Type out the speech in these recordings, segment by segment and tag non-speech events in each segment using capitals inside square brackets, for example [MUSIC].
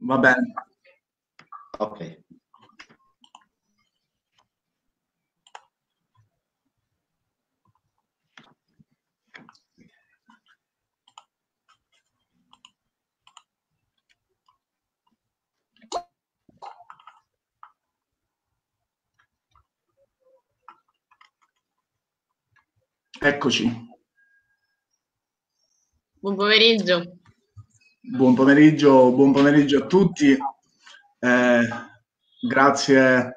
Va bene. Ok. Eccoci. Buon pomeriggio. Buon pomeriggio, buon pomeriggio a tutti. Eh, grazie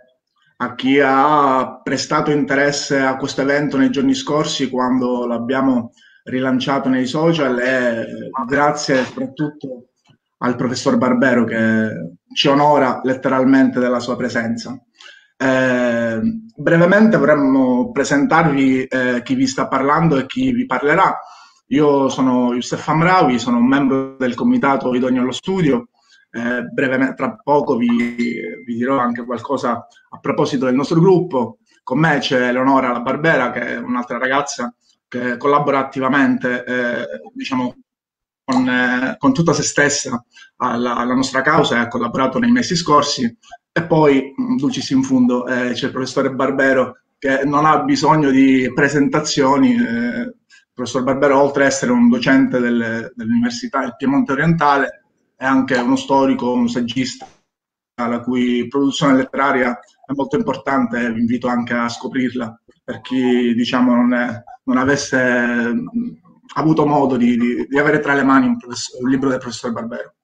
a chi ha prestato interesse a questo evento nei giorni scorsi quando l'abbiamo rilanciato nei social e grazie soprattutto al professor Barbero che ci onora letteralmente della sua presenza. Eh, brevemente vorremmo presentarvi eh, chi vi sta parlando e chi vi parlerà. Io sono Youssef Amraoui, sono un membro del comitato Idonio allo Studio. Eh, brevemente, tra poco vi, vi, dirò anche qualcosa a proposito del nostro gruppo. Con me c'è Eleonora La Barbera, che è un'altra ragazza che collabora attivamente, eh, diciamo, con, eh, con, tutta se stessa alla, alla nostra causa e ha collaborato nei mesi scorsi e poi, dulcis in fundo, eh, c'è il professore Barbero che non ha bisogno di presentazioni. Eh, professor Barbero, oltre ad essere un docente delle, dell'Università del Piemonte Orientale, è anche uno storico, un saggista, la cui produzione letteraria è molto importante vi invito anche a scoprirla per chi diciamo, non, è, non avesse avuto modo di, di, di, avere tra le mani un, un libro del professor Barbero.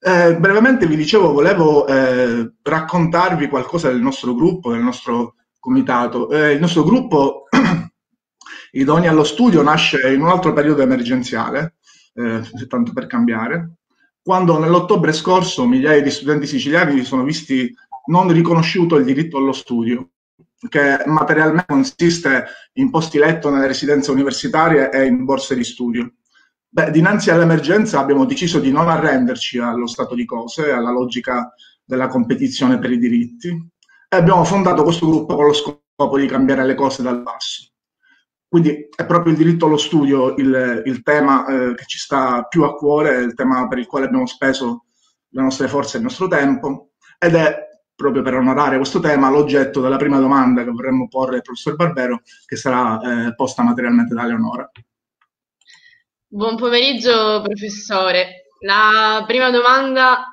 Eh, brevemente vi dicevo, volevo eh, raccontarvi qualcosa del nostro gruppo, del nostro comitato. Eh, il nostro gruppo, [CLEARS THROAT] Idoni allo Studio, nasce in un altro periodo emergenziale, eh, tanto per cambiare, quando nell'ottobre scorso migliaia di studenti siciliani si sono visti non riconosciuto il diritto allo studio, che materialmente consiste in posti letto nelle residenze universitarie e in borse di studio. Beh, dinanzi all'emergenza abbiamo deciso di non arrenderci allo stato di cose, alla logica della competizione per i diritti e abbiamo fondato questo gruppo con lo scopo di cambiare le cose dal basso. Quindi è proprio il diritto allo studio il, il tema eh, che ci sta più a cuore, il tema per il quale abbiamo speso le nostre forze e il nostro tempo ed è proprio per onorare questo tema l'oggetto della prima domanda che vorremmo porre al professor Barbero che sarà eh, posta materialmente da Leonora. Buon pomeriggio professore. La prima domanda,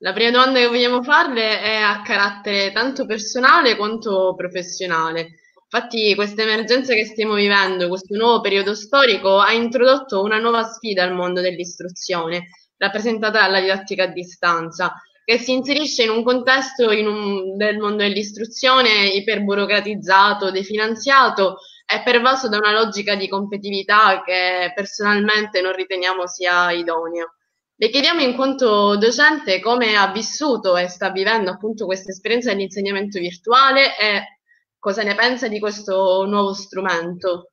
la prima domanda che vogliamo farle è a carattere tanto personale quanto professionale. Infatti questa emergenza che stiamo vivendo, questo nuovo periodo storico, ha introdotto una nuova sfida al mondo dell'istruzione, rappresentata dalla didattica a distanza, che si inserisce in un contesto in un, del mondo dell'istruzione iperburocratizzato, definanziato è pervaso da una logica di competitività che personalmente non riteniamo sia idonea. Le chiediamo in quanto docente come ha vissuto e sta vivendo appunto questa esperienza dell'insegnamento virtuale e cosa ne pensa di questo nuovo strumento.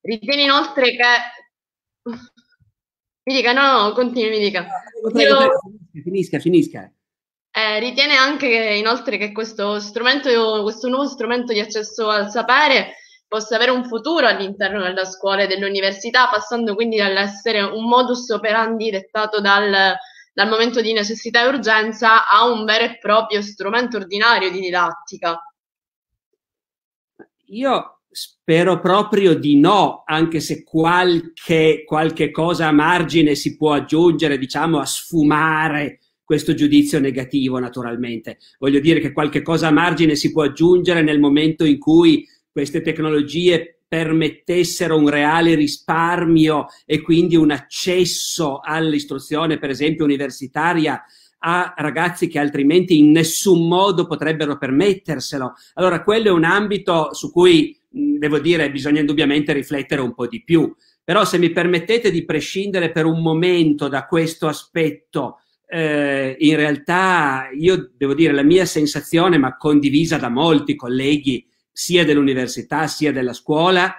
Ritiene inoltre che... Mi dica, no, no, continui, mi dica. Io... Finisca, finisca. Eh, ritiene anche che, inoltre che questo strumento, questo nuovo strumento di accesso al sapere possa avere un futuro all'interno della scuola e dell'università, passando quindi dall'essere un modus operandi dettato dal, dal momento di necessità e urgenza a un vero e proprio strumento ordinario di didattica. Io spero proprio di no, anche se qualche, qualche cosa a margine si può aggiungere, diciamo, a sfumare questo giudizio negativo, naturalmente. Voglio dire che qualche cosa a margine si può aggiungere nel momento in cui queste tecnologie permettessero un reale risparmio e quindi un accesso all'istruzione, per esempio universitaria, a ragazzi che altrimenti in nessun modo potrebbero permetterselo. Allora, quello è un ambito su cui, devo dire, bisogna indubbiamente riflettere un po' di più. Però se mi permettete di prescindere per un momento da questo aspetto, eh, in realtà io devo dire la mia sensazione, ma condivisa da molti colleghi sia dell'università sia della scuola,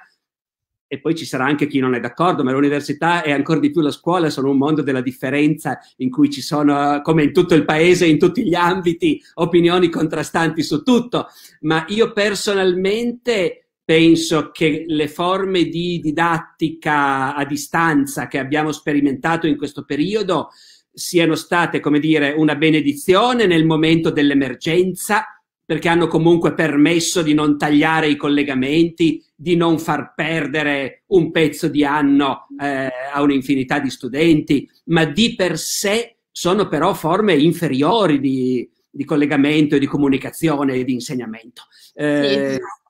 e poi ci sarà anche chi non è d'accordo, ma l'università e ancora di più la scuola sono un mondo della differenza in cui ci sono, come in tutto il paese, in tutti gli ambiti, opinioni contrastanti su tutto. Ma io personalmente penso che le forme di didattica a distanza che abbiamo sperimentato in questo periodo siano state, come dire, una benedizione nel momento dell'emergenza, perché hanno comunque permesso di non tagliare i collegamenti, di non far perdere un pezzo di anno eh, a un'infinità di studenti, ma di per sé sono però forme inferiori di, di collegamento e di comunicazione e di insegnamento. Eh, sì.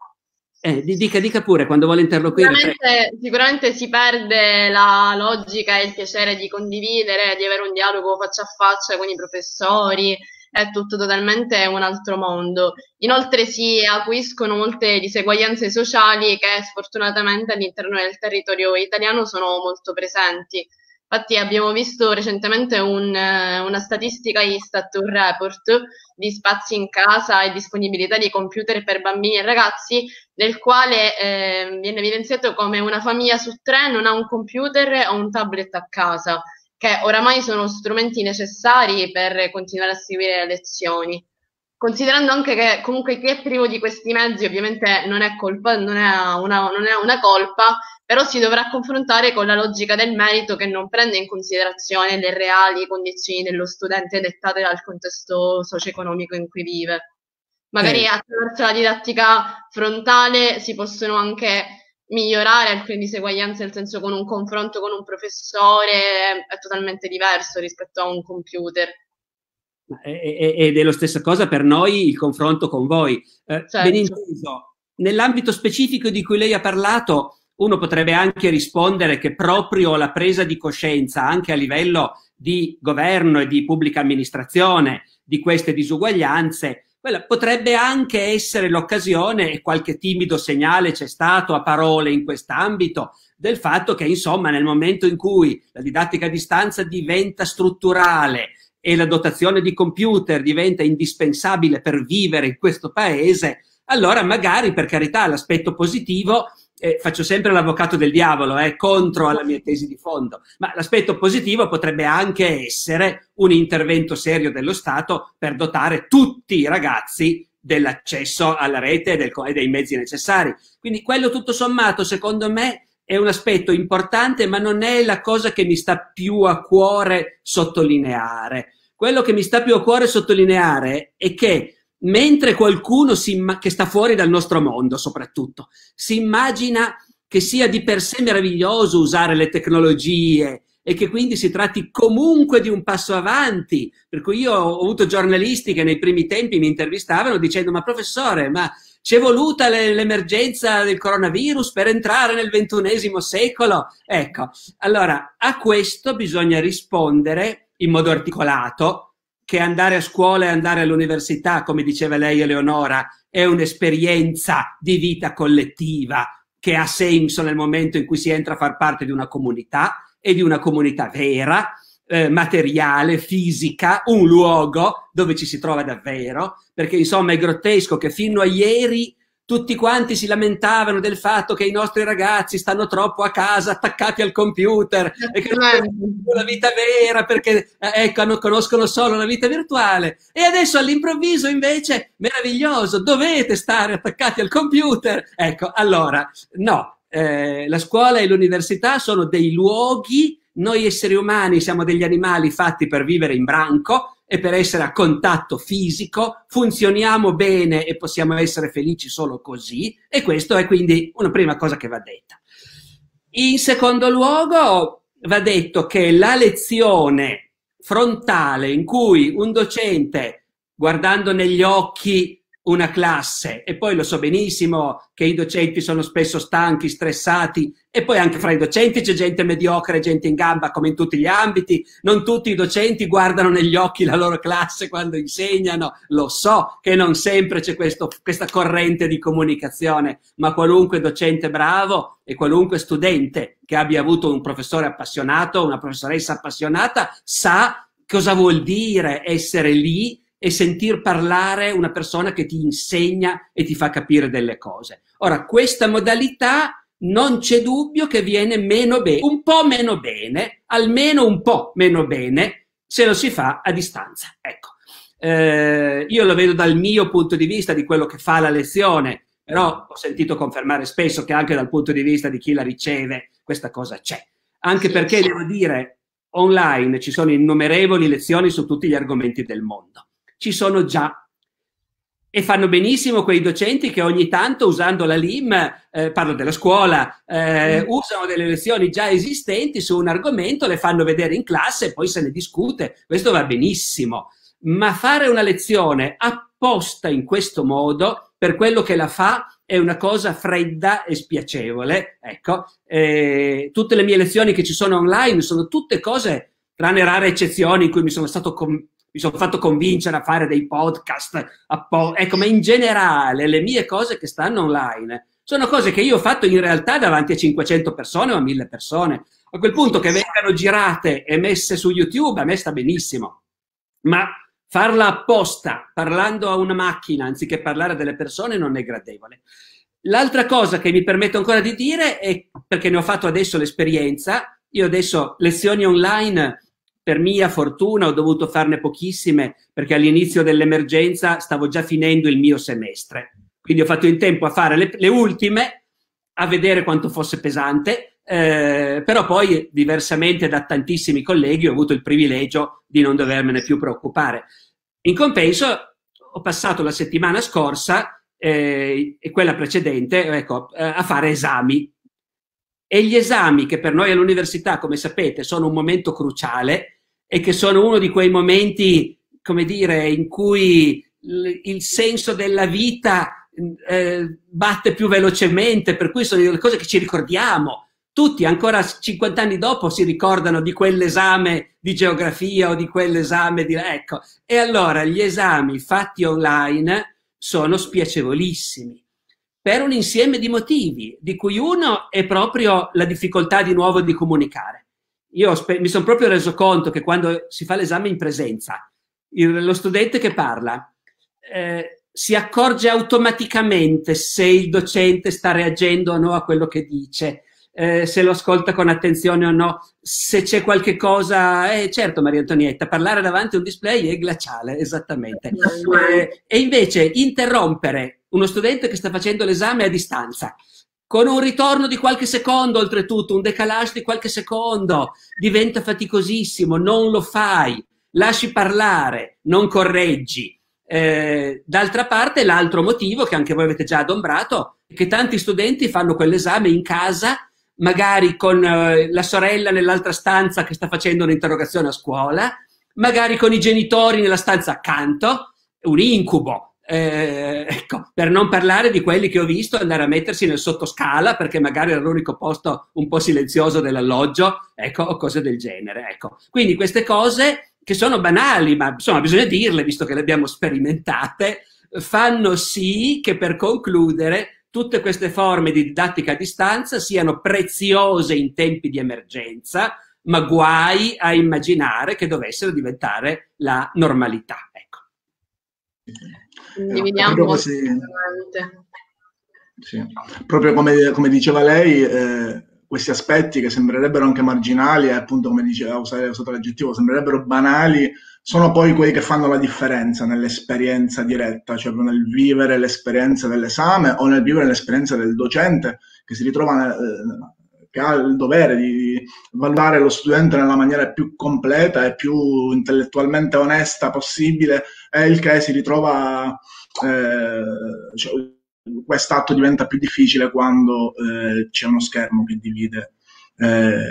Eh, dica, dica pure quando vuole interloquire. Sicuramente, sicuramente, si perde la logica e il piacere di condividere, di avere un dialogo faccia a faccia con i professori, è tutto totalmente un altro mondo. Inoltre si acuiscono molte diseguaglianze sociali che sfortunatamente all'interno del territorio italiano sono molto presenti. Infatti abbiamo visto recentemente un, eh, una statistica Istat, un report di spazi in casa e disponibilità di computer per bambini e ragazzi, nel quale eh, viene evidenziato come una famiglia su tre non ha un computer o un tablet a casa, che oramai sono strumenti necessari per continuare a seguire le lezioni. Considerando anche che comunque chi è privo di questi mezzi ovviamente non è colpa, non è una, non è una colpa, però si dovrà confrontare con la logica del merito che non prende in considerazione le reali condizioni dello studente dettate dal contesto socio-economico in cui vive. Magari eh. attraverso la didattica frontale si possono anche migliorare alcune diseguaglianze, nel senso con un confronto con un professore è totalmente diverso rispetto a un computer. Ed è la stessa cosa per noi il confronto con voi. Eh, certo. Ben inteso, nell'ambito specifico di cui lei ha parlato, uno potrebbe anche rispondere che proprio la presa di coscienza anche a livello di governo e di pubblica amministrazione di queste disuguaglianze potrebbe anche essere l'occasione, e qualche timido segnale c'è stato a parole in quest'ambito, del fatto che insomma nel momento in cui la didattica a distanza diventa strutturale e la dotazione di computer diventa indispensabile per vivere in questo paese, allora magari per carità l'aspetto positivo eh, faccio sempre l'avvocato del diavolo, eh, contro alla mia tesi di fondo, ma l'aspetto positivo potrebbe anche essere un intervento serio dello Stato per dotare tutti i ragazzi dell'accesso alla rete e, del, e dei mezzi necessari. Quindi quello tutto sommato, secondo me, è un aspetto importante, ma non è la cosa che mi sta più a cuore sottolineare. Quello che mi sta più a cuore sottolineare è che mentre qualcuno imma- che sta fuori dal nostro mondo soprattutto si immagina che sia di per sé meraviglioso usare le tecnologie e che quindi si tratti comunque di un passo avanti. Per cui io ho avuto giornalisti che nei primi tempi mi intervistavano dicendo ma professore, ma ci è voluta le, l'emergenza del coronavirus per entrare nel ventunesimo secolo? Ecco, allora a questo bisogna rispondere in modo articolato, che andare a scuola e andare all'università, come diceva lei Eleonora, è un'esperienza di vita collettiva che ha senso nel momento in cui si entra a far parte di una comunità e di una comunità vera, eh, materiale, fisica, un luogo dove ci si trova davvero, perché insomma è grottesco che fino a ieri tutti quanti si lamentavano del fatto che i nostri ragazzi stanno troppo a casa attaccati al computer e che non hanno la vita vera perché eh, ecco, non conoscono solo la vita virtuale. E adesso all'improvviso invece, meraviglioso, dovete stare attaccati al computer. Ecco, allora, no, eh, la scuola e l'università sono dei luoghi, noi esseri umani siamo degli animali fatti per vivere in branco, e per essere a contatto fisico, funzioniamo bene e possiamo essere felici solo così e questo è quindi una prima cosa che va detta. In secondo luogo va detto che la lezione frontale in cui un docente guardando negli occhi una classe. E poi lo so benissimo che i docenti sono spesso stanchi, stressati e poi anche fra i docenti c'è gente mediocre, gente in gamba come in tutti gli ambiti, non tutti i docenti guardano negli occhi la loro classe quando insegnano, lo so che non sempre c'è questo, questa corrente di comunicazione, ma qualunque docente bravo e qualunque studente che abbia avuto un professore appassionato, una professoressa appassionata, sa cosa vuol dire essere lì e sentir parlare una persona che ti insegna e ti fa capire delle cose. Ora, questa modalità non c'è dubbio che viene meno bene, un po' meno bene, almeno un po' meno bene se lo si fa a distanza. Ecco, eh, io lo vedo dal mio punto di vista, di quello che fa la lezione, però ho sentito confermare spesso che anche dal punto di vista di chi la riceve questa cosa c'è. Anche perché devo dire, online ci sono innumerevoli lezioni su tutti gli argomenti del mondo. Ci sono già. E fanno benissimo quei docenti che ogni tanto, usando la LIM, eh, parlo della scuola, eh, mm. usano delle lezioni già esistenti su un argomento, le fanno vedere in classe e poi se ne discute. Questo va benissimo. Ma fare una lezione apposta in questo modo, per quello che la fa, è una cosa fredda e spiacevole. Ecco, eh, tutte le mie lezioni che ci sono online sono tutte cose, tranne rare eccezioni in cui mi sono stato com- mi sono fatto convincere a fare dei podcast. Po- ecco, ma in generale le mie cose che stanno online sono cose che io ho fatto in realtà davanti a 500 persone o a 1000 persone. A quel punto che vengano girate e messe su YouTube a me sta benissimo. Ma farla apposta parlando a una macchina anziché parlare delle persone non è gradevole. L'altra cosa che mi permetto ancora di dire è perché ne ho fatto adesso l'esperienza, io adesso lezioni online per mia fortuna ho dovuto farne pochissime perché all'inizio dell'emergenza stavo già finendo il mio semestre. Quindi ho fatto in tempo a fare le, le ultime, a vedere quanto fosse pesante, eh, però poi diversamente da tantissimi colleghi ho avuto il privilegio di non dovermene più preoccupare. In compenso ho passato la settimana scorsa eh, e quella precedente ecco, eh, a fare esami. E gli esami, che per noi all'università, come sapete, sono un momento cruciale e che sono uno di quei momenti, come dire, in cui il senso della vita eh, batte più velocemente, per cui sono le cose che ci ricordiamo. Tutti ancora 50 anni dopo si ricordano di quell'esame di geografia o di quell'esame di... Ecco, e allora gli esami fatti online sono spiacevolissimi. Per un insieme di motivi, di cui uno è proprio la difficoltà di nuovo di comunicare. Io spe- mi sono proprio reso conto che quando si fa l'esame in presenza, il, lo studente che parla eh, si accorge automaticamente se il docente sta reagendo o no a quello che dice eh, se lo ascolta con attenzione o no, se c'è qualche cosa, eh, certo Maria Antonietta, parlare davanti a un display è glaciale, esattamente. Eh, e invece interrompere uno studente che sta facendo l'esame a distanza, con un ritorno di qualche secondo, oltretutto, un decalage di qualche secondo, diventa faticosissimo, non lo fai, lasci parlare, non correggi. Eh, d'altra parte, l'altro motivo che anche voi avete già adombrato è che tanti studenti fanno quell'esame in casa magari con eh, la sorella nell'altra stanza che sta facendo un'interrogazione a scuola, magari con i genitori nella stanza accanto, un incubo. Eh, ecco, per non parlare di quelli che ho visto andare a mettersi nel sottoscala perché magari era l'unico posto un po' silenzioso dell'alloggio, ecco, o cose del genere. Ecco. Quindi queste cose che sono banali, ma insomma bisogna dirle visto che le abbiamo sperimentate, fanno sì che per concludere tutte queste forme di didattica a distanza siano preziose in tempi di emergenza, ma guai a immaginare che dovessero diventare la normalità. Ecco. Dividiamo proprio, così, sì. proprio come, come, diceva lei, eh, questi aspetti che sembrerebbero anche marginali, e appunto come diceva, usare usato l'aggettivo, sembrerebbero banali, sono poi quelli che fanno la differenza nell'esperienza diretta, cioè nel vivere l'esperienza dell'esame o nel vivere l'esperienza del docente che si ritrova, eh, che ha il dovere di valutare lo studente nella maniera più completa e più intellettualmente onesta possibile, e il che si ritrova, eh, cioè, quest'atto diventa più difficile quando eh, c'è uno schermo che divide eh,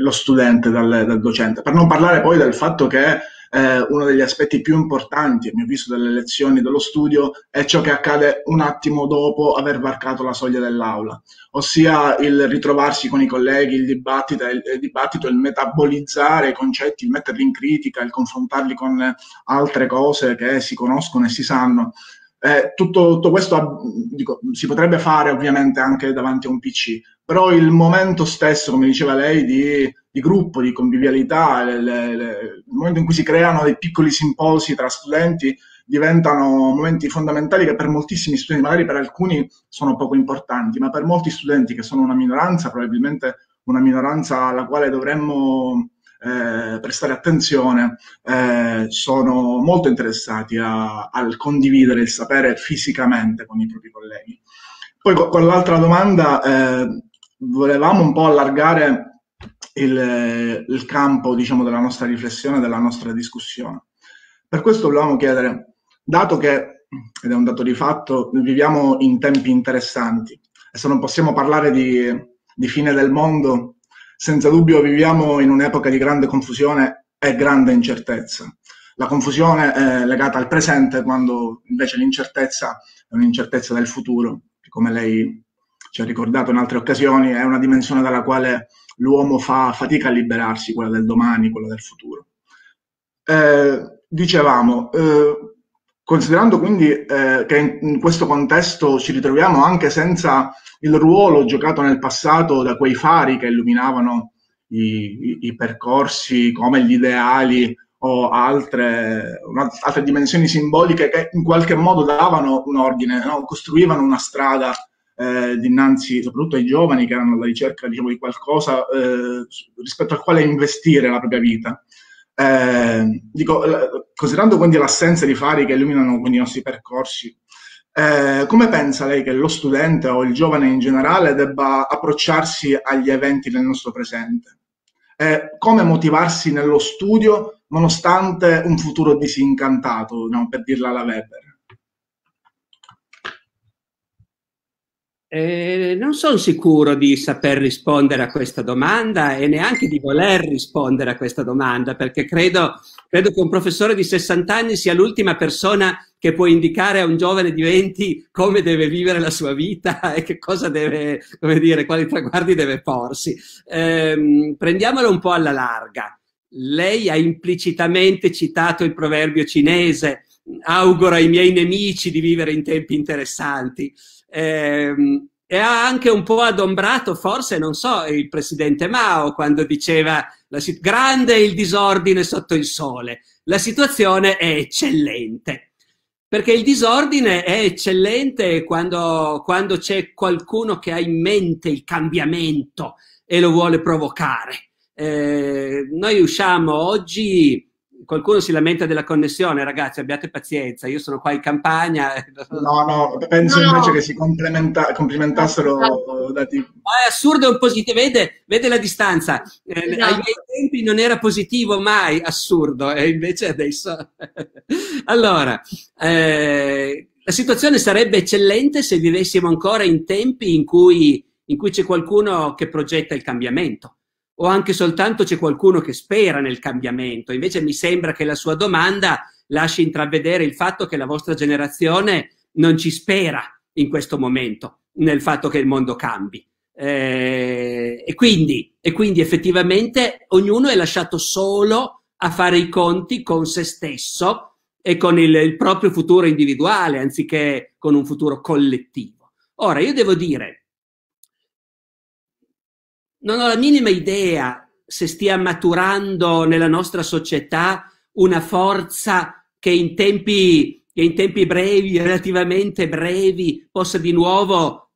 lo studente dal, dal, docente. Per non parlare poi del fatto che eh, uno degli aspetti più importanti, a mio avviso, delle lezioni dello studio è ciò che accade un attimo dopo aver varcato la soglia dell'aula, ossia il ritrovarsi con i colleghi, il dibattito, il, il dibattito, il metabolizzare i concetti, il metterli in critica, il confrontarli con altre cose che si conoscono e si sanno. Eh, tutto, tutto, questo dico, si potrebbe fare ovviamente anche davanti a un PC, però il momento stesso, come diceva lei, di, di gruppo, di convivialità, le, le, le, il momento in cui si creano dei piccoli simposi tra studenti, diventano momenti fondamentali che per moltissimi studenti, magari per alcuni sono poco importanti, ma per molti studenti che sono una minoranza, probabilmente una minoranza alla quale dovremmo eh, prestare attenzione, eh, sono molto interessati a, al condividere il sapere fisicamente con i propri colleghi. Poi con, l'altra domanda eh, volevamo un po' allargare il, il campo diciamo, della nostra riflessione, della nostra discussione. Per questo volevamo chiedere, dato che, ed è un dato di fatto, viviamo in tempi interessanti e se non possiamo parlare di, di fine del mondo, senza dubbio viviamo in un'epoca di grande confusione e grande incertezza. La confusione è legata al presente, quando invece l'incertezza è un'incertezza del futuro, che come lei ci ha ricordato in altre occasioni, è una dimensione dalla quale l'uomo fa fatica a liberarsi, quella del domani, quella del futuro. Eh, dicevamo, eh, considerando quindi eh, che in, questo contesto ci ritroviamo anche senza il ruolo giocato nel passato da quei fari che illuminavano i, i, i percorsi come gli ideali o altre, altre, dimensioni simboliche che in qualche modo davano un ordine, no? costruivano una strada eh, dinanzi soprattutto ai giovani che erano alla ricerca diciamo, di qualcosa eh, rispetto al quale investire la propria vita. Eh, dico, considerando quindi l'assenza di fari che illuminano i nostri percorsi, eh, come pensa lei che lo studente o il giovane in generale debba approcciarsi agli eventi del nostro presente? Eh, come motivarsi nello studio nonostante un futuro disincantato, no? per dirla alla Weber? Eh, non sono sicuro di saper rispondere a questa domanda e neanche di voler rispondere a questa domanda, perché credo, credo che un professore di 60 anni sia l'ultima persona che può indicare a un giovane di 20 come deve vivere la sua vita [LAUGHS] e che cosa deve, come dire, quali traguardi deve porsi. Eh, prendiamolo un po' alla larga. Lei ha implicitamente citato il proverbio cinese, auguro ai miei nemici di vivere in tempi interessanti. Eh, e ha anche un po' adombrato, forse, non so, il presidente Mao quando diceva la, grande il disordine sotto il sole. La situazione è eccellente. Perché il disordine è eccellente quando, quando c'è qualcuno che ha in mente il cambiamento e lo vuole provocare. Eh, noi usciamo oggi qualcuno si lamenta della connessione, ragazzi, abbiate pazienza, io sono qua in campagna. No, no, penso no, invece no. che si complimenta, complimentassero dati. è assurdo, è un positivo, vede, vede la distanza. Eh, esatto. Ai miei tempi non era positivo mai, assurdo, e invece adesso... [LAUGHS] allora, eh, la situazione sarebbe eccellente se vivessimo ancora in tempi in cui, in cui c'è qualcuno che progetta il cambiamento o anche soltanto c'è qualcuno che spera nel cambiamento. Invece mi sembra che la sua domanda lasci intravedere il fatto che la vostra generazione non ci spera in questo momento nel fatto che il mondo cambi. Eh, e, quindi, e quindi effettivamente ognuno è lasciato solo a fare i conti con se stesso e con il, il proprio futuro individuale anziché con un futuro collettivo. Ora, io devo dire, non ho la minima idea se stia maturando nella nostra società una forza che in tempi, che in tempi brevi, relativamente brevi, possa di nuovo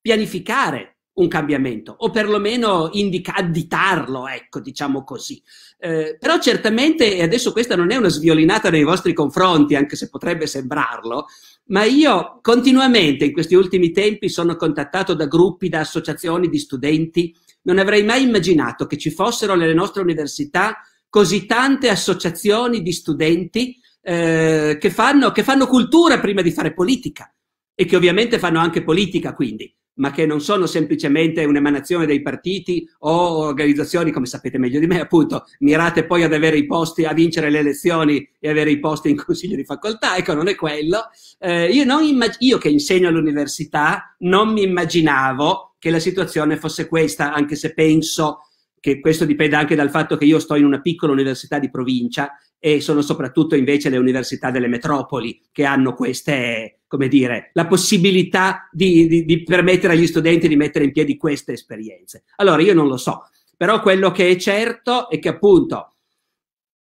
pianificare un cambiamento o perlomeno indica, additarlo, ecco, diciamo così. Eh, però certamente, e adesso questa non è una sviolinata nei vostri confronti, anche se potrebbe sembrarlo, ma io continuamente in questi ultimi tempi sono contattato da gruppi, da associazioni di studenti. Non avrei mai immaginato che ci fossero nelle nostre università così tante associazioni di studenti eh, che, fanno, che fanno cultura prima di fare politica e che ovviamente fanno anche politica quindi ma che non sono semplicemente un'emanazione dei partiti o organizzazioni, come sapete meglio di me, appunto, mirate poi ad avere i posti, a vincere le elezioni e avere i posti in [LAUGHS] consiglio di facoltà, ecco, non è quello. Eh, io, immag- io che insegno all'università non mi immaginavo che la situazione fosse questa, anche se penso che questo dipende anche dal fatto che io sto in una piccola università di provincia e sono soprattutto invece le università delle metropoli che hanno queste, come dire, la possibilità di, di, di permettere agli studenti di mettere in piedi queste esperienze. Allora io non lo so, però quello che è certo è che appunto,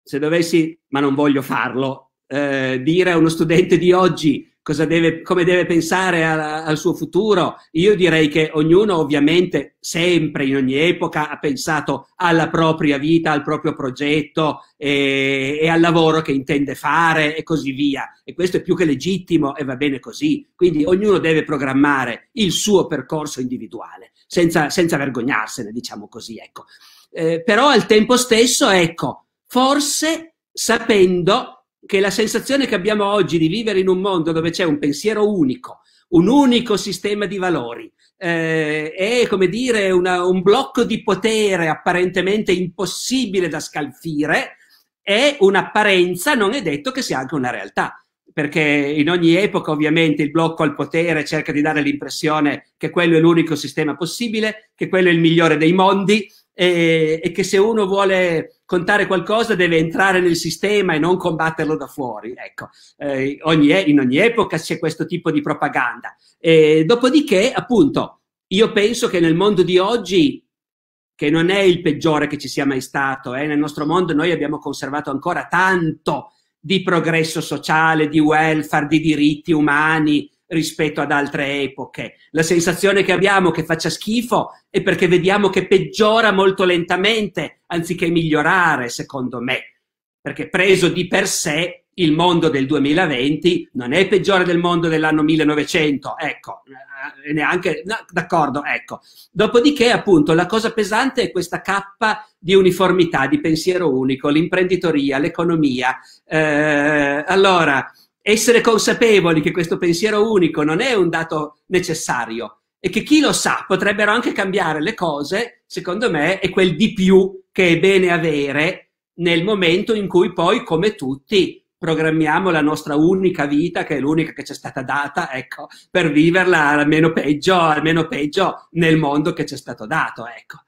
se dovessi, ma non voglio farlo, eh, dire a uno studente di oggi deve, come deve pensare a, al suo futuro. Io direi che ognuno ovviamente sempre in ogni epoca ha pensato alla propria vita, al proprio progetto e, e, al lavoro che intende fare e così via. E questo è più che legittimo e va bene così. Quindi ognuno deve programmare il suo percorso individuale. senza, senza vergognarsene, diciamo così, ecco. Eh, però al tempo stesso, ecco, forse sapendo che la sensazione che abbiamo oggi di vivere in un mondo dove c'è un pensiero unico, un unico sistema di valori, eh, è come dire una, un blocco di potere apparentemente impossibile da scalfire, è un'apparenza, non è detto che sia anche una realtà perché in ogni epoca ovviamente il blocco al potere cerca di dare l'impressione che quello è l'unico sistema possibile, che quello è il migliore dei mondi e, e, che se uno vuole contare qualcosa deve entrare nel sistema e non combatterlo da fuori. Ecco, eh, ogni, in ogni epoca c'è questo tipo di propaganda. E, dopodiché, appunto, io penso che nel mondo di oggi, che non è il peggiore che ci sia mai stato, eh, nel nostro mondo noi abbiamo conservato ancora tanto di progresso sociale, di welfare, di diritti umani, rispetto ad altre epoche. La sensazione che abbiamo che faccia schifo è perché vediamo che peggiora molto lentamente anziché migliorare, secondo me. Perché preso di per sé il mondo del 2020 non è peggiore del mondo dell'anno 1900, ecco, eh, neanche, no, d'accordo, ecco. Dopodiché, appunto, la cosa pesante è questa cappa di uniformità, di pensiero unico, l'imprenditoria, l'economia. Eh, allora, essere consapevoli che questo pensiero unico non è un dato necessario e che chi lo sa potrebbero anche cambiare le cose, secondo me è quel di più che è bene avere nel momento in cui poi, come tutti, programmiamo la nostra unica vita, che è l'unica che ci è stata data, ecco, per viverla almeno peggio, almeno peggio nel mondo che ci è stato dato, ecco.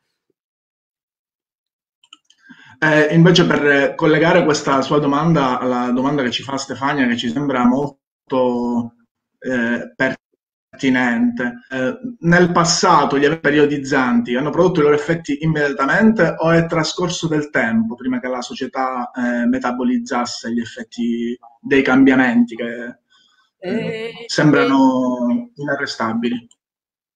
Eh, invece per collegare questa sua domanda alla domanda che ci fa Stefania, che ci sembra molto eh, pertinente, eh, nel passato gli eventi periodizzanti hanno prodotto i loro effetti immediatamente o è trascorso del tempo prima che la società eh, metabolizzasse gli effetti dei cambiamenti che eh, eh, sembrano inarrestabili?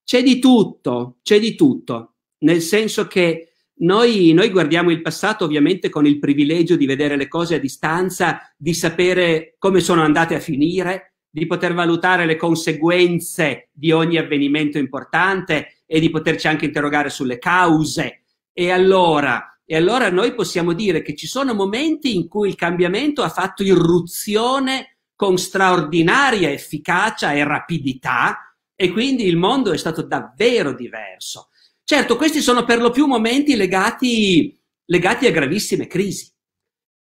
C'è di tutto, c'è di tutto, nel senso che noi, noi, guardiamo il passato ovviamente con il privilegio di vedere le cose a distanza, di sapere come sono andate a finire, di poter valutare le conseguenze di ogni avvenimento importante e di poterci anche interrogare sulle cause. E allora, e allora noi possiamo dire che ci sono momenti in cui il cambiamento ha fatto irruzione con straordinaria efficacia e rapidità e quindi il mondo è stato davvero diverso. Certo, questi sono per lo più momenti legati, legati a gravissime crisi.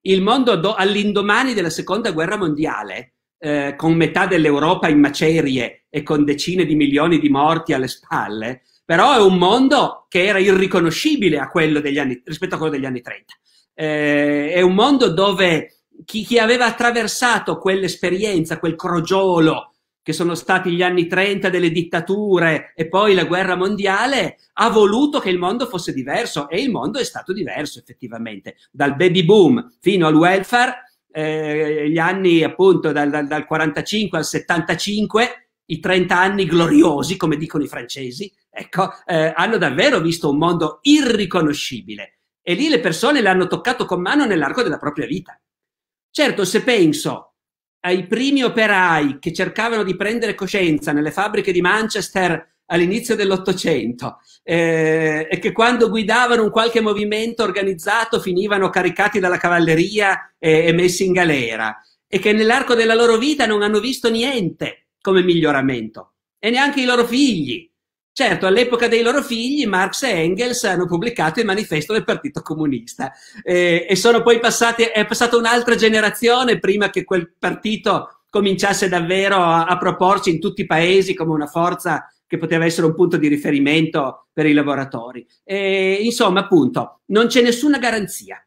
Il mondo do, all'indomani della seconda guerra mondiale, eh, con metà dell'Europa in macerie e con decine di milioni di morti alle spalle, però è un mondo che era irriconoscibile a anni, rispetto a quello degli anni 30. Eh, è un mondo dove chi, chi aveva attraversato quell'esperienza, quel crogiolo, che sono stati gli anni 30 delle dittature e poi la guerra mondiale, ha voluto che il mondo fosse diverso e il mondo è stato diverso effettivamente, dal baby boom fino al welfare, eh, gli anni appunto dal, dal, dal 45 al 75, i 30 anni gloriosi, come dicono i francesi, ecco, eh, hanno davvero visto un mondo irriconoscibile e lì le persone l'hanno toccato con mano nell'arco della propria vita. Certo, se penso ai primi operai che cercavano di prendere coscienza nelle fabbriche di Manchester all'inizio dell'Ottocento eh, e che quando guidavano un qualche movimento organizzato finivano caricati dalla cavalleria e, e messi in galera e che nell'arco della loro vita non hanno visto niente come miglioramento e neanche i loro figli. Certo, all'epoca dei loro figli Marx e Engels hanno pubblicato il manifesto del Partito Comunista eh, e sono poi passati, è passata un'altra generazione prima che quel partito cominciasse davvero a, a proporsi in tutti i paesi come una forza che poteva essere un punto di riferimento per i lavoratori. E, insomma, appunto, non c'è nessuna garanzia.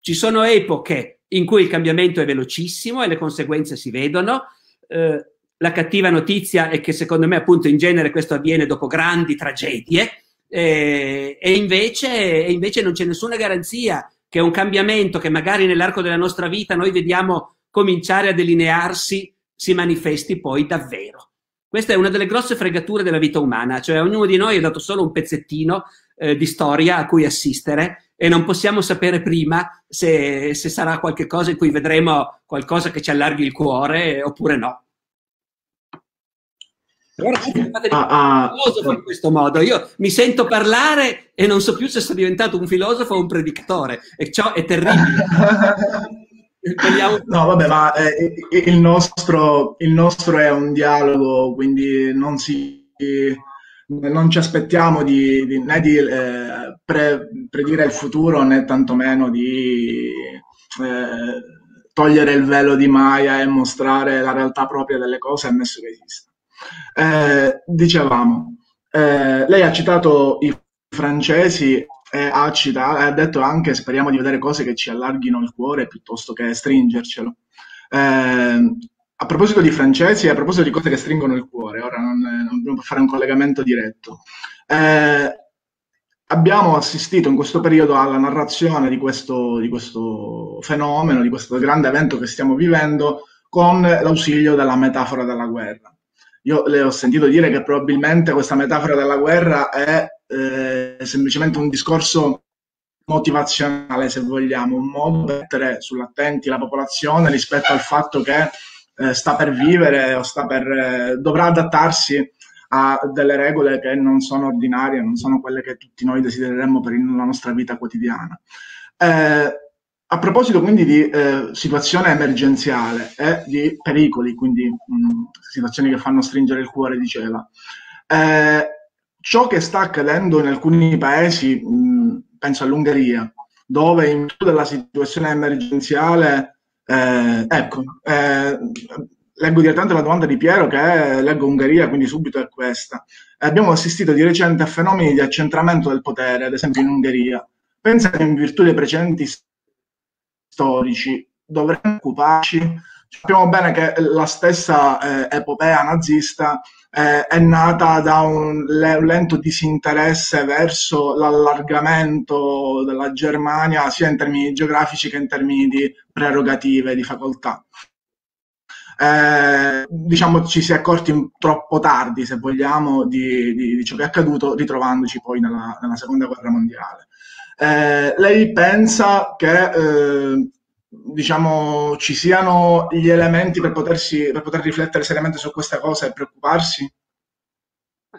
Ci sono epoche in cui il cambiamento è velocissimo e le conseguenze si vedono. Eh, la cattiva notizia è che secondo me appunto in genere questo avviene dopo grandi tragedie eh, e, invece, e invece non c'è nessuna garanzia che un cambiamento che magari nell'arco della nostra vita noi vediamo cominciare a delinearsi si manifesti poi davvero. Questa è una delle grosse fregature della vita umana, cioè ognuno di noi è dato solo un pezzettino eh, di storia a cui assistere e non possiamo sapere prima se, se sarà qualcosa in cui vedremo qualcosa che ci allarghi il cuore oppure no. Allora, fate ah, ah, filosofo in questo modo. Io mi sento parlare e non so più se sono diventato un filosofo o un predicatore, e ciò è terribile. [LAUGHS] [LAUGHS] no, vabbè, ma eh, il, nostro, il, nostro, è un dialogo, quindi non, si, non ci aspettiamo di, di, né di eh, pre, predire il futuro né tantomeno di eh, togliere il velo di Maya e mostrare la realtà propria delle cose, ammesso che esista. Eh, dicevamo, eh, lei ha citato i francesi e ha, citato, ha detto anche speriamo di vedere cose che ci allarghino il cuore piuttosto che stringercelo. Eh, a proposito di francesi a proposito di cose che stringono il cuore, ora non, non dobbiamo fare un collegamento diretto. Eh, abbiamo assistito in questo periodo alla narrazione di questo, di questo fenomeno, di questo grande evento che stiamo vivendo, con l'ausilio della metafora della guerra. Io le ho sentito dire che probabilmente questa metafora della guerra è eh, semplicemente un discorso motivazionale, se vogliamo, un modo per mettere sull'attenti la popolazione rispetto al fatto che eh, sta per vivere o sta per, eh, dovrà adattarsi a delle regole che non sono ordinarie, non sono quelle che tutti noi desidereremmo per la nostra vita quotidiana. Eh, a proposito quindi di eh, situazione emergenziale e di pericoli, quindi mh, situazioni che fanno stringere il cuore, diceva, eh, ciò che sta accadendo in alcuni paesi, mh, penso all'Ungheria, dove in più della situazione emergenziale, eh, ecco, eh, leggo direttamente la domanda di Piero che leggo Ungheria, quindi subito è questa. Abbiamo assistito di recente a fenomeni di accentramento del potere, ad esempio in Ungheria. Pensa che in virtù dei precedenti storici, dovremmo occuparci. Sappiamo bene che la stessa eh, epopea nazista eh, è nata da un, le, un, lento disinteresse verso l'allargamento della Germania sia in termini geografici che in termini di prerogative, di facoltà. Eh, diciamo ci si è accorti troppo tardi, se vogliamo, di, di, di ciò che è accaduto, ritrovandoci poi nella, nella seconda guerra mondiale. Eh, lei pensa che eh, diciamo, ci siano gli elementi per, potersi, per poter riflettere seriamente su questa cosa e preoccuparsi?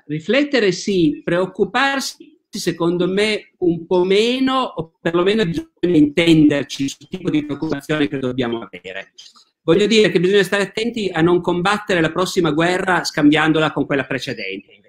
Riflettere sì, preoccuparsi secondo me un po' meno, o perlomeno bisogna intenderci sul tipo di preoccupazione che dobbiamo avere. Voglio dire che bisogna stare attenti a non combattere la prossima guerra scambiandola con quella precedente.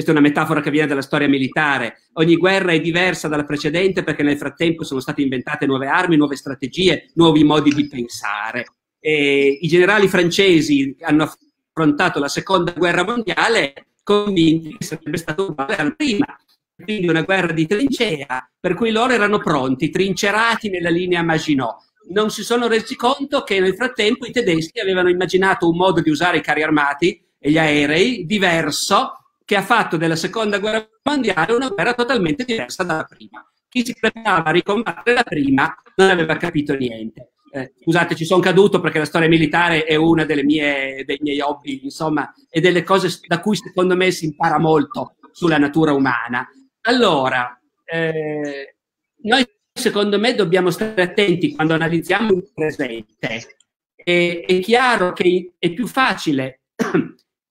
Questa è una metafora che viene dalla storia militare. Ogni guerra è diversa dalla precedente perché nel frattempo sono state inventate nuove armi, nuove strategie, nuovi modi di pensare. E I generali francesi hanno affrontato la seconda guerra mondiale convinti che sarebbe stato uguale alla prima. Quindi una guerra di trincea, per cui loro erano pronti, trincerati nella linea Maginot. Non si sono resi conto che nel frattempo i tedeschi avevano immaginato un modo di usare i carri armati e gli aerei diverso che ha fatto della seconda guerra mondiale una guerra totalmente diversa dalla prima. Chi si preparava a ricombattere la prima non aveva capito niente. Eh, scusate, ci sono caduto perché la storia militare è uno dei miei hobby, insomma, e delle cose da cui secondo me si impara molto sulla natura umana. Allora, eh, noi secondo me dobbiamo stare attenti quando analizziamo il presente. E, è chiaro che è più facile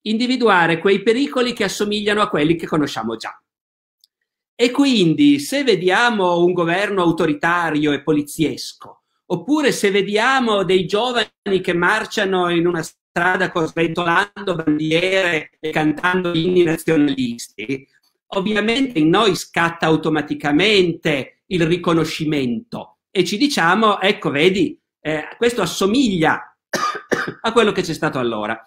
individuare quei pericoli che assomigliano a quelli che conosciamo già. E quindi se vediamo un governo autoritario e poliziesco, oppure se vediamo dei giovani che marciano in una strada sventolando bandiere e cantando inni nazionalisti, ovviamente in noi scatta automaticamente il riconoscimento e ci diciamo, ecco, vedi, eh, questo assomiglia [COUGHS] a quello che c'è stato allora.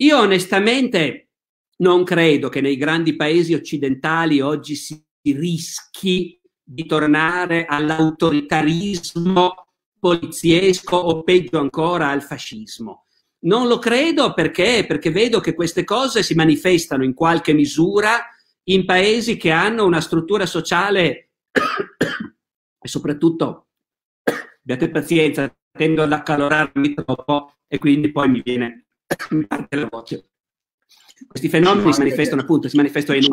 Io onestamente non credo che nei grandi paesi occidentali oggi si rischi di tornare all'autoritarismo poliziesco o peggio ancora al fascismo. Non lo credo perché? Perché vedo che queste cose si manifestano in qualche misura in paesi che hanno una struttura sociale [COUGHS] e soprattutto, abbiate pazienza, tendo ad accalorarmi troppo e quindi poi mi viene la voce. Questi fenomeni si manifestano appunto, si manifestano in,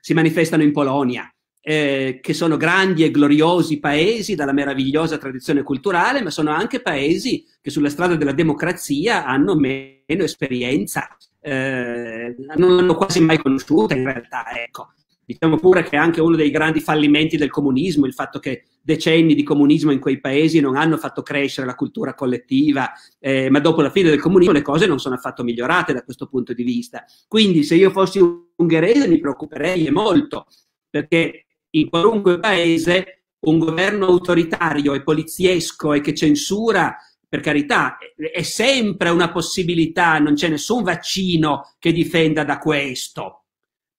si manifestano in Polonia, eh, che sono grandi e gloriosi paesi dalla meravigliosa tradizione culturale, ma sono anche paesi che sulla strada della democrazia hanno meno esperienza eh, non l'hanno quasi mai conosciuta in realtà, ecco. Diciamo pure che è anche uno dei grandi fallimenti del comunismo, il fatto che decenni di comunismo in quei paesi non hanno fatto crescere la cultura collettiva, eh, ma dopo la fine del comunismo le cose non sono affatto migliorate da questo punto di vista. Quindi se io fossi ungherese mi preoccuperei molto, perché in qualunque paese un governo autoritario e poliziesco e che censura per carità, è sempre una possibilità, non c'è nessun vaccino che difenda da questo.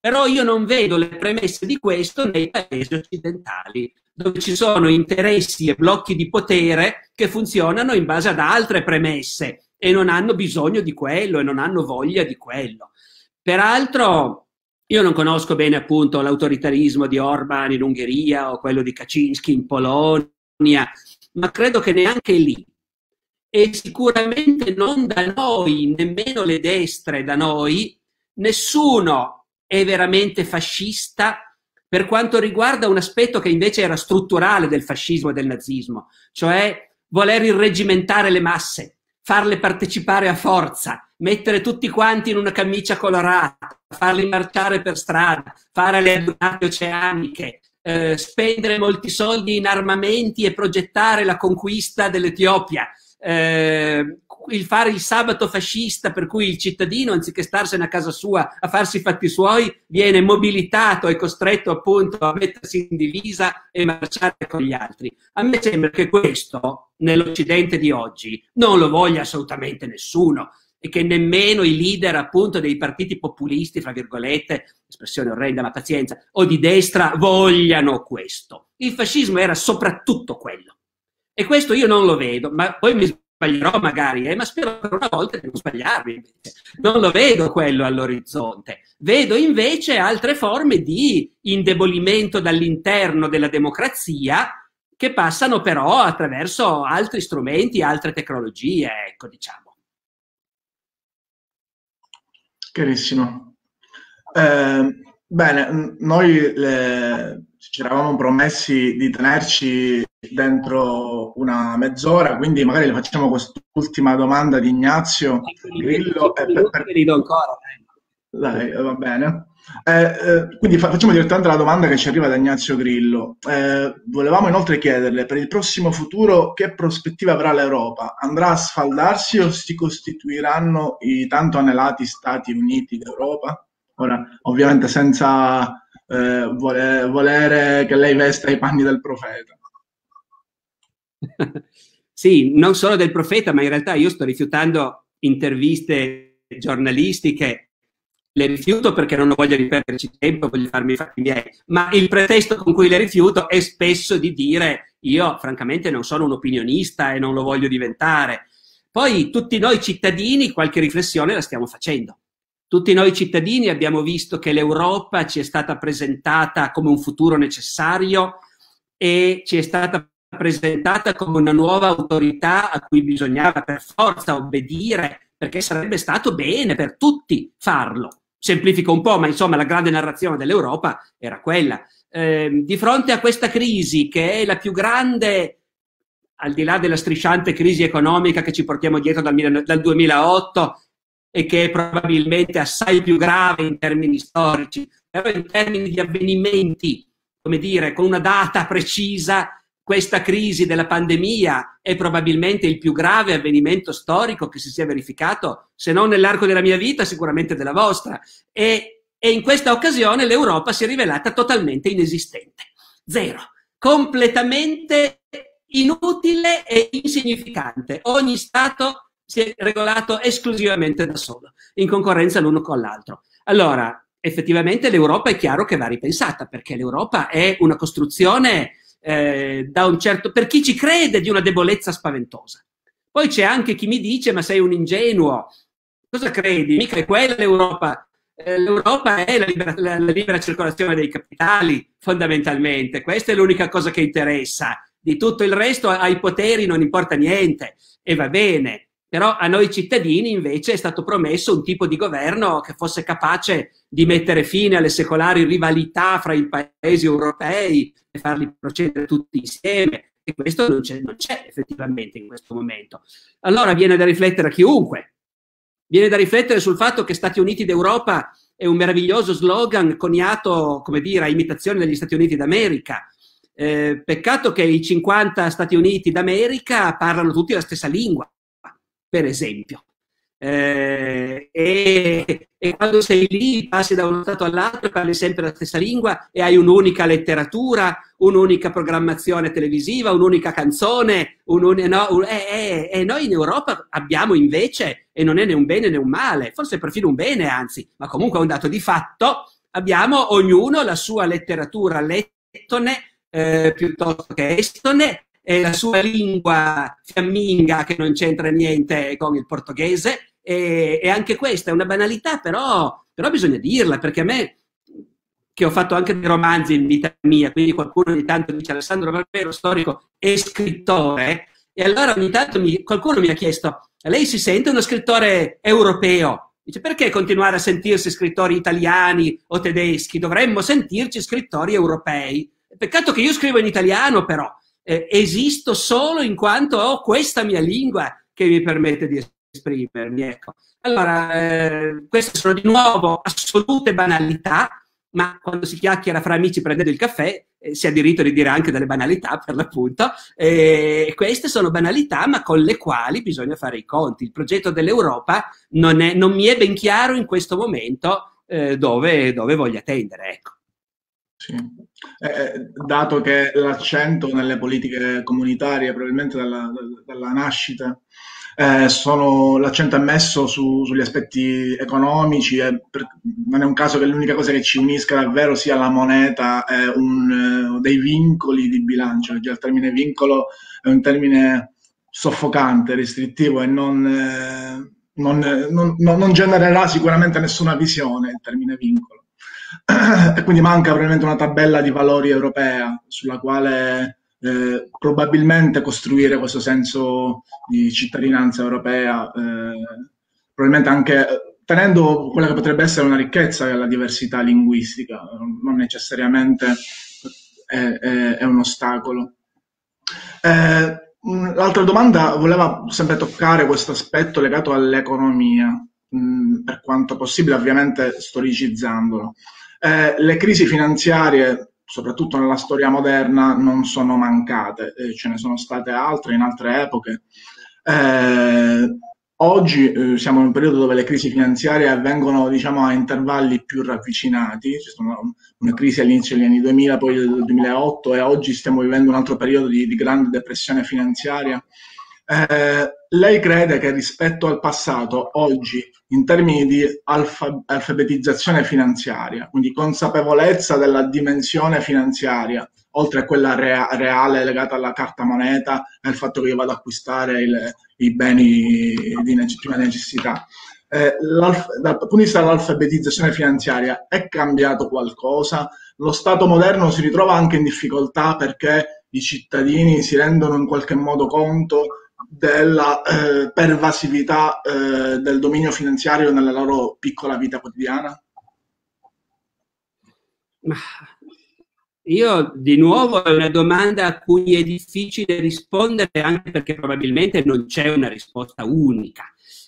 Però io non vedo le premesse di questo nei paesi occidentali, dove ci sono interessi e blocchi di potere che funzionano in base ad altre premesse e non hanno bisogno di quello e non hanno voglia di quello. Peraltro, io non conosco bene appunto l'autoritarismo di Orban in Ungheria o quello di Kaczynski in Polonia, ma credo che neanche lì e sicuramente non da noi, nemmeno le destre da noi, nessuno è veramente fascista per quanto riguarda un aspetto che invece era strutturale del fascismo e del nazismo, cioè voler irreggimentare le masse, farle partecipare a forza, mettere tutti quanti in una camicia colorata, farli marciare per strada, fare le adunate oceaniche, eh, spendere molti soldi in armamenti e progettare la conquista dell'Etiopia eh, il fare il sabato fascista per cui il cittadino anziché starsene a casa sua a farsi i fatti suoi viene mobilitato e costretto appunto a mettersi in divisa e marciare con gli altri. A me sembra che questo nell'Occidente di oggi non lo voglia assolutamente nessuno e che nemmeno i leader appunto dei partiti populisti, fra virgolette, espressione orrenda ma pazienza, o di destra vogliano questo. Il fascismo era soprattutto quello e questo io non lo vedo, ma poi mi sbaglierò magari, eh, ma spero per una volta di non sbagliarmi. Non lo vedo quello all'orizzonte. Vedo invece altre forme di indebolimento dall'interno della democrazia che passano però attraverso altri strumenti, altre tecnologie, ecco, diciamo. Chiarissimo. Eh, bene, noi le, ci eravamo promessi di tenerci dentro una mezz'ora, quindi magari le facciamo quest'ultima domanda di Ignazio Grillo. Eh, per, per... ancora. Dai, eh, va bene. Eh, eh, quindi fa- facciamo direttamente la domanda che ci arriva da Ignazio Grillo. Eh, volevamo inoltre chiederle per il prossimo futuro che prospettiva avrà l'Europa? Andrà a sfaldarsi o si costituiranno i tanto anelati Stati Uniti d'Europa? Ora, ovviamente senza eh, volere che lei vesta i panni del profeta. Sì, non solo del profeta, ma in realtà io sto rifiutando interviste giornalistiche. Le rifiuto perché non voglio riperderci tempo, voglio farmi i fatti miei, ma il pretesto con cui le rifiuto è spesso di dire io francamente non sono un opinionista e non lo voglio diventare. Poi tutti noi cittadini qualche riflessione la stiamo facendo. Tutti noi cittadini abbiamo visto che l'Europa ci è stata presentata come un futuro necessario e ci è stata presentata come una nuova autorità a cui bisognava per forza obbedire, perché sarebbe stato bene per tutti farlo. Semplifico un po', ma insomma la grande narrazione dell'Europa era quella. Eh, di fronte a questa crisi, che è la più grande, al di là della strisciante crisi economica che ci portiamo dietro dal, dal 2008, e che è probabilmente assai più grave in termini storici, però in termini di avvenimenti, come dire, con una data precisa, questa crisi della pandemia è probabilmente il più grave avvenimento storico che si sia verificato, se non nell'arco della mia vita, sicuramente della vostra. E, e in questa occasione l'Europa si è rivelata totalmente inesistente. Zero. Completamente inutile e insignificante. Ogni Stato si è regolato esclusivamente da solo, in concorrenza l'uno con l'altro. Allora, effettivamente l'Europa è chiaro che va ripensata, perché l'Europa è una costruzione eh, da un certo, per chi ci crede, di una debolezza spaventosa. Poi c'è anche chi mi dice, ma sei un ingenuo, cosa credi? Mica è quella l'Europa. Eh, L'Europa è la libera, la, la libera circolazione dei capitali, fondamentalmente. Questa è l'unica cosa che interessa. Di tutto il resto ai poteri non importa niente e va bene. Però a noi cittadini invece è stato promesso un tipo di governo che fosse capace di mettere fine alle secolari rivalità fra i paesi europei e farli procedere tutti insieme. E questo non c'è, non c'è effettivamente in questo momento. Allora viene da riflettere a chiunque. Viene da riflettere sul fatto che Stati Uniti d'Europa è un meraviglioso slogan coniato, come dire, a imitazione degli Stati Uniti d'America. Eh, peccato che i 50 Stati Uniti d'America parlano tutti la stessa lingua, per esempio. Eh, e, e, quando sei lì passi da uno stato all'altro, parli sempre la stessa lingua e hai un'unica letteratura, un'unica programmazione televisiva, un'unica canzone, un, no, un, eh, eh, e noi in Europa abbiamo invece, e non è né un bene né un male, forse perfino un bene anzi, ma comunque è un dato di fatto, abbiamo ognuno la sua letteratura lettone eh, piuttosto che estone e la sua lingua fiamminga che non c'entra niente con il portoghese e, e anche questa è una banalità, però, però bisogna dirla, perché a me che ho fatto anche dei romanzi in vita mia, quindi qualcuno ogni tanto dice Alessandro Barbero, storico e scrittore, e allora ogni tanto mi, qualcuno mi ha chiesto, lei si sente uno scrittore europeo? Dice, perché continuare a sentirsi scrittori italiani o tedeschi? Dovremmo sentirci scrittori europei. Peccato che io scrivo in italiano, però eh, esisto solo in quanto ho questa mia lingua che mi permette di esprimermi. Ecco. Allora, eh, queste sono di nuovo assolute banalità, ma quando si chiacchiera fra amici prendendo il caffè eh, si ha diritto di dire anche delle banalità, per l'appunto. Eh, queste sono banalità, ma con le quali bisogna fare i conti. Il progetto dell'Europa non, è, non mi è ben chiaro in questo momento eh, dove, dove voglia tendere. Ecco. Sì. Eh, eh, dato che l'accento nelle politiche comunitarie, probabilmente dalla, dalla nascita, eh, sono, l'accento è messo su, sugli aspetti economici e per, non è un caso che l'unica cosa che ci unisca davvero sia la moneta e un, uh, dei vincoli di bilancio. Già il termine vincolo è un termine soffocante, restrittivo e non, eh, non, non, non genererà sicuramente nessuna visione il termine vincolo. [CLEARS THROAT] e quindi manca probabilmente una tabella di valori europea sulla quale eh, probabilmente costruire questo senso di cittadinanza europea, eh, probabilmente anche tenendo quella che potrebbe essere una ricchezza che è la diversità linguistica, non necessariamente è, è, è un ostacolo. Eh, l'altra domanda voleva sempre toccare questo aspetto legato all'economia, mh, per quanto possibile, ovviamente storicizzandolo. Eh, le crisi finanziarie soprattutto nella storia moderna, non sono mancate, eh, ce ne sono state altre in altre epoche. Eh, oggi eh, siamo in un periodo dove le crisi finanziarie avvengono diciamo, a intervalli più ravvicinati, ci sono una crisi all'inizio degli anni 2000, poi del 2008 e oggi stiamo vivendo un altro periodo di, di grande depressione finanziaria. Eh, lei crede che rispetto al passato, oggi, in termini di alfa- alfabetizzazione finanziaria, quindi consapevolezza della dimensione finanziaria, oltre a quella rea- reale legata alla carta moneta e al fatto che io vado ad acquistare il, i beni di legittima necessità, eh, dal punto di vista dell'alfabetizzazione finanziaria è cambiato qualcosa? Lo Stato moderno si ritrova anche in difficoltà perché i cittadini si rendono in qualche modo conto della eh, pervasività eh, del dominio finanziario nella loro piccola vita quotidiana? Io di nuovo è una domanda a cui è difficile rispondere anche perché probabilmente non c'è una risposta unica.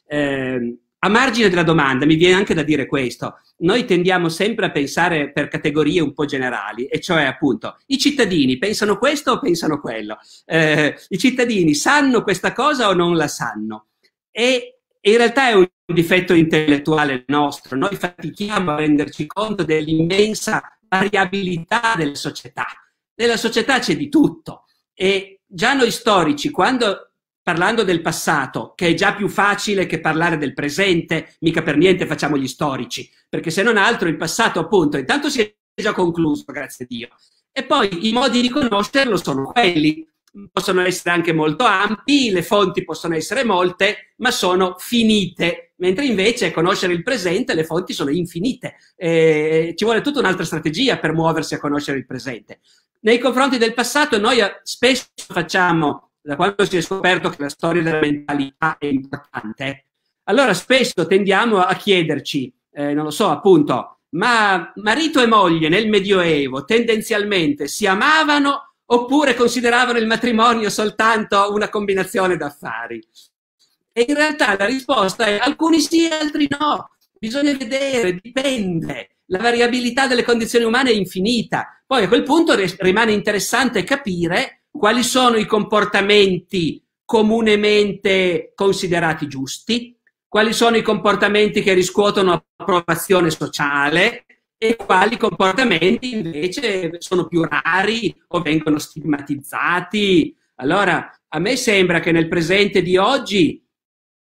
Eh, a margine della domanda mi viene anche da dire questo, noi tendiamo sempre a pensare per categorie un po' generali, e cioè appunto i cittadini pensano questo o pensano quello, eh, i cittadini sanno questa cosa o non la sanno. E in realtà è un difetto intellettuale nostro, noi fatichiamo a renderci conto dell'immensa variabilità della società. Nella società c'è di tutto e già noi storici, quando parlando del passato, che è già più facile che parlare del presente, mica per niente facciamo gli storici, perché se non altro il passato appunto intanto si è già concluso, grazie a Dio. E poi i modi di conoscerlo sono quelli, possono essere anche molto ampi, le fonti possono essere molte, ma sono finite, mentre invece conoscere il presente, le fonti sono infinite. Eh, ci vuole tutta un'altra strategia per muoversi a conoscere il presente. Nei confronti del passato noi spesso facciamo da quando si è scoperto che la storia della mentalità è importante, allora spesso tendiamo a chiederci, eh, non lo so, appunto, ma marito e moglie nel Medioevo tendenzialmente si amavano oppure consideravano il matrimonio soltanto una combinazione d'affari? E in realtà la risposta è alcuni sì, altri no. Bisogna vedere, dipende. La variabilità delle condizioni umane è infinita. Poi a quel punto rimane interessante capire quali sono i comportamenti comunemente considerati giusti, quali sono i comportamenti che riscuotono approvazione sociale e quali comportamenti invece sono più rari o vengono stigmatizzati. Allora, a me sembra che nel presente di oggi,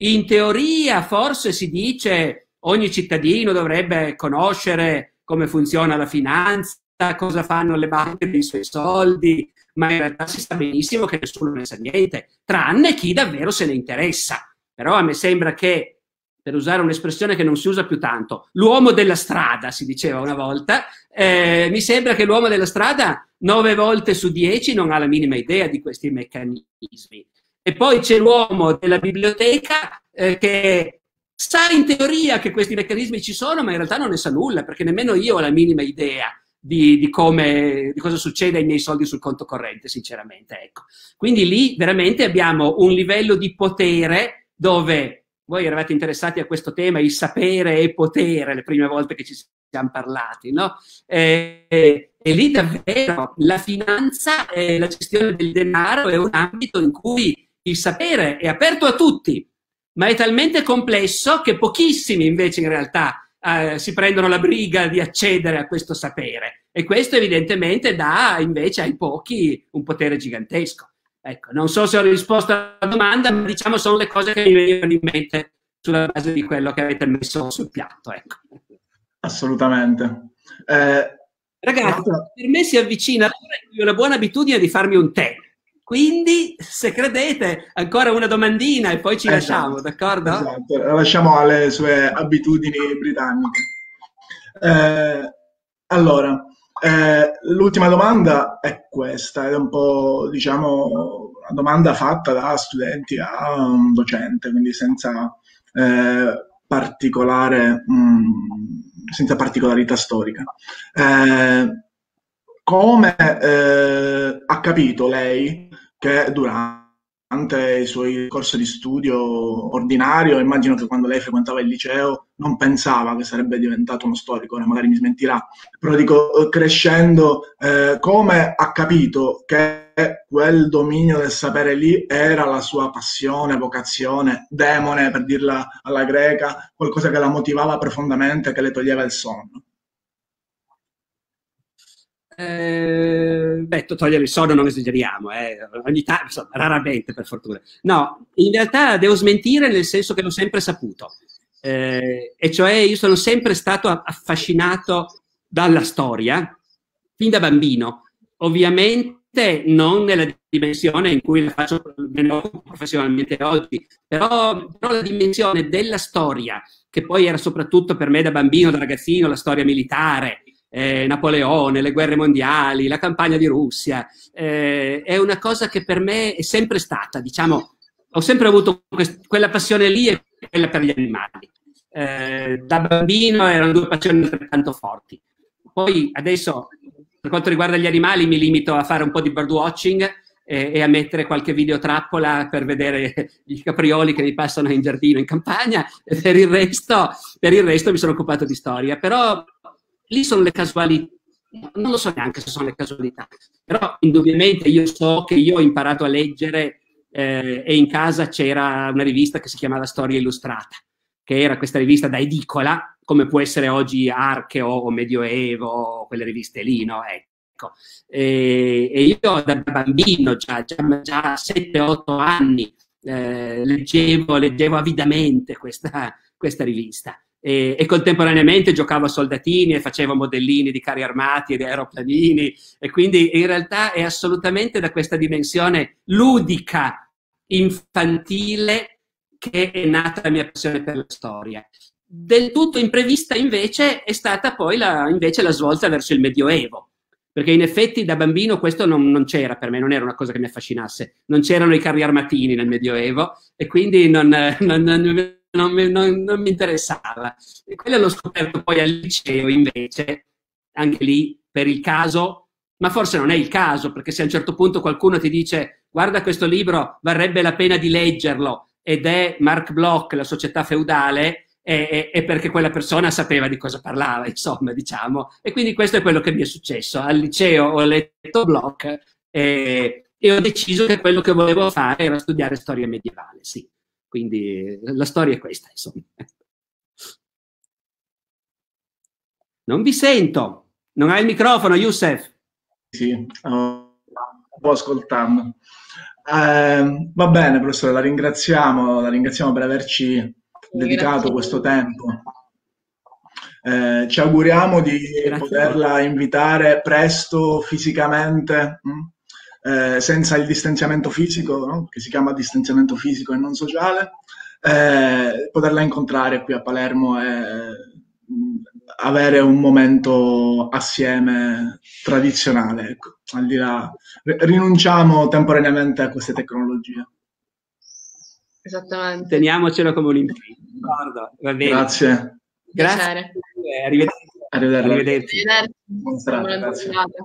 in teoria, forse si dice ogni cittadino dovrebbe conoscere come funziona la finanza, cosa fanno le banche dei suoi soldi, ma in realtà si sa benissimo che nessuno ne sa niente, tranne chi davvero se ne interessa. Però a me sembra che, per usare un'espressione che non si usa più tanto, l'uomo della strada, si diceva una volta, eh, mi sembra che l'uomo della strada nove volte su dieci non ha la minima idea di questi meccanismi. E poi c'è l'uomo della biblioteca eh, che sa in teoria che questi meccanismi ci sono, ma in realtà non ne sa nulla, perché nemmeno io ho la minima idea di, di, come, di cosa succede ai miei soldi sul conto corrente, sinceramente. Ecco. Quindi lì veramente abbiamo un livello di potere dove voi eravate interessati a questo tema, il sapere e potere, le prime volte che ci siamo parlati, no? E, e lì davvero la finanza e la gestione del denaro è un ambito in cui il sapere è aperto a tutti, ma è talmente complesso che pochissimi invece in realtà eh, si prendono la briga di accedere a questo sapere e questo evidentemente dà invece ai pochi un potere gigantesco. Ecco, non so se ho risposto alla domanda, ma diciamo sono le cose che mi vengono in mente sulla base di quello che avete messo sul piatto. Ecco. Assolutamente. Eh, Ragazzi, per me si avvicina la buona abitudine di farmi un tè. Quindi, se credete, ancora una domandina e poi ci esatto, lasciamo, d'accordo? Esatto, la lasciamo alle sue abitudini britanniche. Eh, allora, eh, l'ultima domanda è questa, è un po', diciamo, una domanda fatta da studenti a un docente, quindi senza eh, particolare, mh, mm, senza particolarità storica. Eh, come eh, ha capito lei che durante i suoi corsi di studio ordinario, immagino che quando lei frequentava il liceo non pensava che sarebbe diventato uno storico, magari mi smentirà, però dico, crescendo, eh, come ha capito che quel dominio del sapere lì era la sua passione, vocazione, demone, per dirla alla greca, qualcosa che la motivava profondamente, che le toglieva il sonno? Eh, beh, togliere il sonno non esageriamo, eh. ogni insomma, raramente per fortuna. No, in realtà devo smentire nel senso che l'ho sempre saputo, eh, e cioè io sono sempre stato affascinato dalla storia, fin da bambino. Ovviamente non nella dimensione in cui la faccio professionalmente oggi, però, però la dimensione della storia, che poi era soprattutto per me da bambino, da ragazzino, la storia militare, eh, Napoleone, le guerre mondiali, la campagna di Russia, eh, è una cosa che per me è sempre stata, diciamo, ho sempre avuto quest- quella passione lì e quella per gli animali. Eh, da bambino erano due passioni altrettanto forti. Poi adesso, per quanto riguarda gli animali, mi limito a fare un po' di birdwatching e, e a mettere qualche videotrappola per vedere [LAUGHS] i caprioli che mi passano in giardino, in campagna, [LAUGHS] per il resto, per il resto mi sono occupato di storia. Però lì sono le casualità, non lo so neanche se sono le casualità, però indubbiamente io so che io ho imparato a leggere eh, e in casa c'era una rivista che si chiamava Storia Illustrata, che era questa rivista da edicola, come può essere oggi Archeo o Medioevo, quelle riviste lì, no? Ecco. E, e io da bambino, già, già, già 7-8 anni, eh, leggevo, leggevo avidamente questa, questa rivista e, e, contemporaneamente giocavo a soldatini e facevo modellini di carri armati e di aeroplanini. E quindi in realtà è assolutamente da questa dimensione ludica, infantile, che è nata la mia passione per la storia. Del tutto imprevista invece è stata poi la, la svolta verso il Medioevo, perché in effetti da bambino questo non, non, c'era per me, non era una cosa che mi affascinasse, non c'erano i carri armatini nel Medioevo e quindi non, non, non non non, non mi interessava. E quello l'ho scoperto poi al liceo invece, anche lì per il caso, ma forse non è il caso, perché se a un certo punto qualcuno ti dice guarda questo libro, varrebbe la pena di leggerlo, ed è Mark Bloch, la società feudale, è, perché quella persona sapeva di cosa parlava, [LAUGHS] insomma, diciamo. E quindi questo è quello che mi è successo. Al liceo ho letto Bloch e, e ho deciso che quello che volevo fare era studiare storia medievale, sì. Quindi la storia è questa, insomma. Non vi sento. Non hai il microfono, Youssef. Sì, sto ascoltando. Eh, va bene, professore, la ringraziamo, la ringraziamo per averci dedicato Grazie. questo tempo. Eh, ci auguriamo di Grazie. poterla invitare presto fisicamente, mh? Mm, eh, senza il distanziamento fisico, no? che si chiama distanziamento fisico e non sociale, eh, poterla incontrare qui a Palermo e avere un momento assieme tradizionale. Ecco. Al di là, rinunciamo temporaneamente a queste tecnologie. Esattamente. Teniamocelo come un impegno. Grazie. Grazie. Arrivederci. Arrivederci. Arrivederci. Arrivederci. Buona serata.